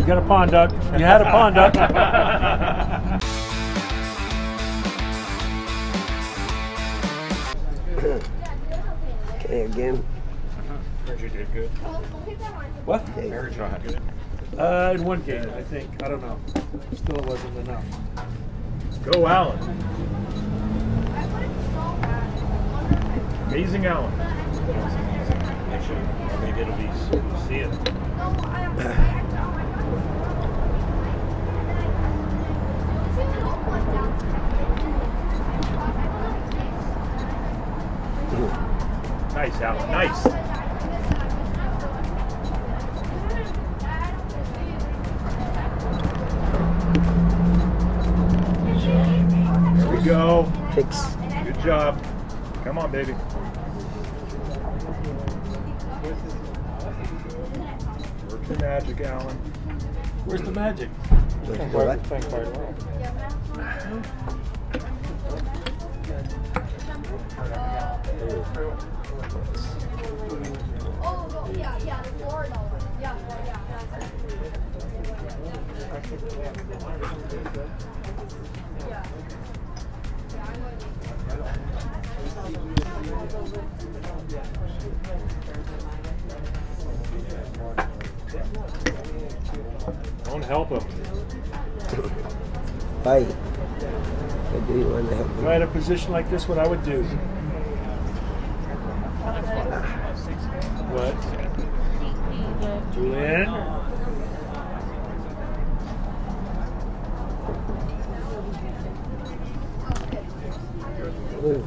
You got a pond duck. You had a pond duck. Okay, again. Heard you did good. what? Okay. Heard you did good. Uh, in one game, I think. I don't know. Still, wasn't enough. Go Alan. Amazing Alan. Maybe it'll be we'll see it. Nice Alan. Nice. There we go. Fix. Good job. Come on, baby. Work your magic, Alan. Where's the magic? Let's go quite well. Oh, yeah, yeah, the Florida one. Yeah, well, yeah. Yeah. I. Don't help him. Bye. What do want to help If me? I had a position like this, what I would do? What? Julian? Ooh.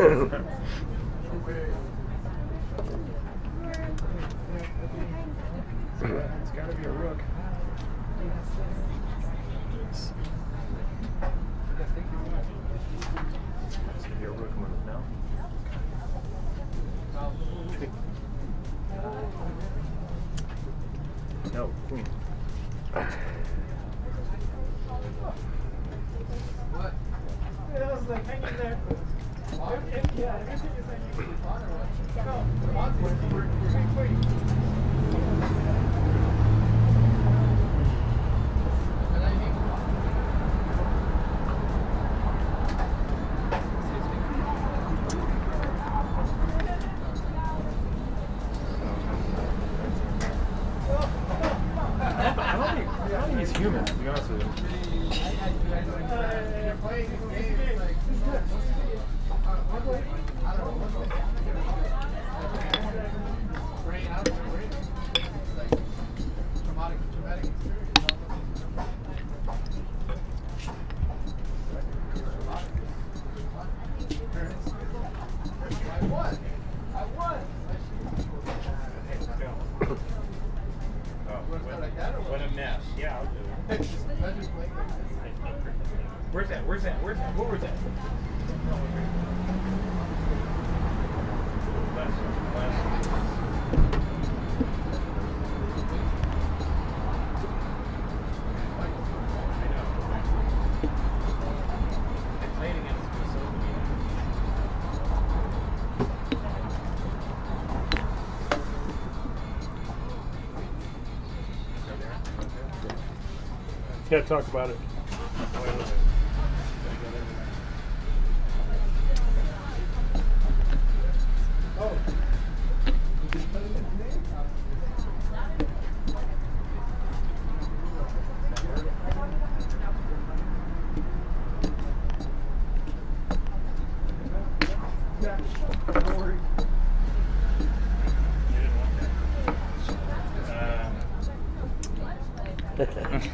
何? he's human, to be honest with you. That? Where's that? What was that? Can't talk about it.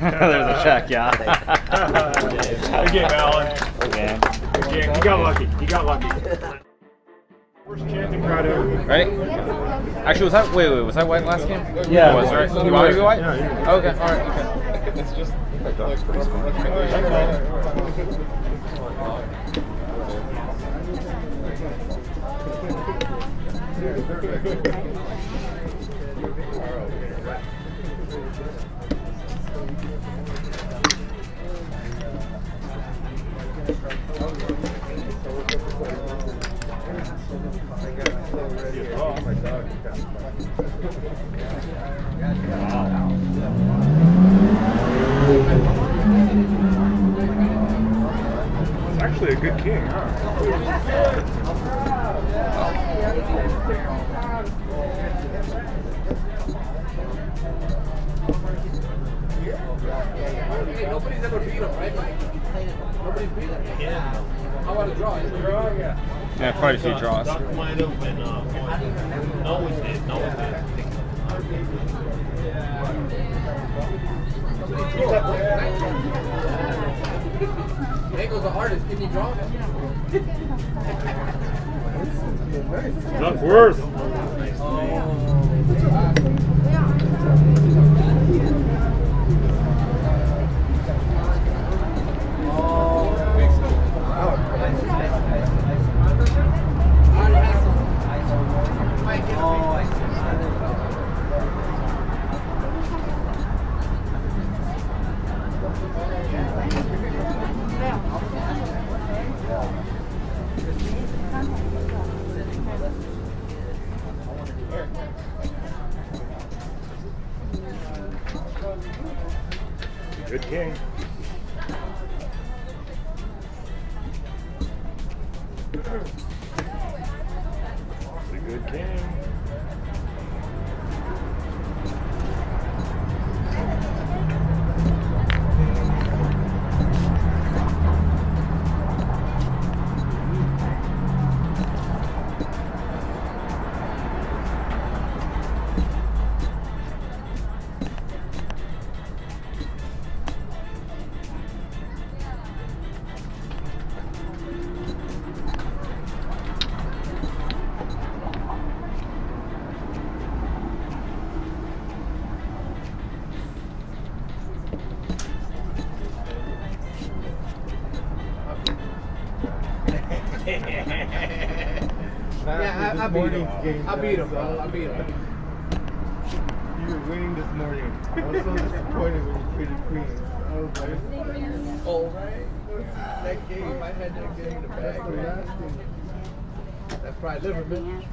There's a check, yeah. Good game, Alan. okay. Good game. You got lucky. You got lucky. Worst chanting crowd ever. Ready? Actually, was that wait wait was that white last game? Yeah. It was right. You want to be white? Yeah, you. Okay. All right. Okay. It's just. It's actually a good king, huh? Nobody's ever beat him, right? Nobody's beat him. Yeah. How about a draw? Is it a draw? Yeah. Yeah, quite a few draws. might have been, uh, no one did, no one did. Mango's an artist. Can you draw? Duckworth. Good king. I, I beat him. I beat him, bro. I beat him. You were winning this morning. I was so disappointed when you treated Queen. I was like, Oh. That game, I had that game in the bag, that's the man. last thing. That's fried liver, man.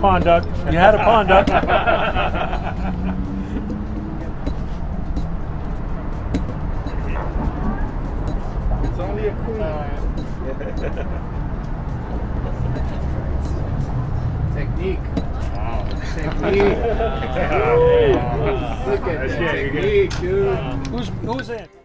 Pond duck. You had a pond duck. It's only a queen. Technique. Wow. Technique. Look at that game, good game. technique, dude. Who's who's in?